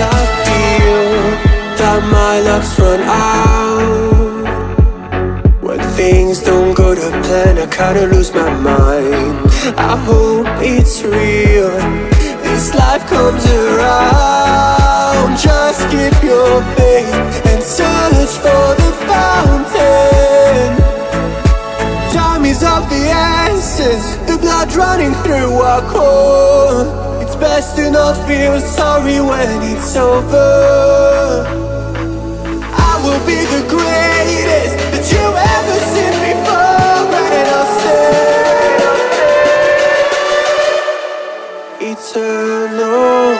I feel that my luck's run out. When things don't go to plan, I kinda lose my mind. I hope it's real, this life comes around running through our core. It's best to not feel sorry when it's over. I will be the greatest That you've ever seen before And I'll stay. Eternal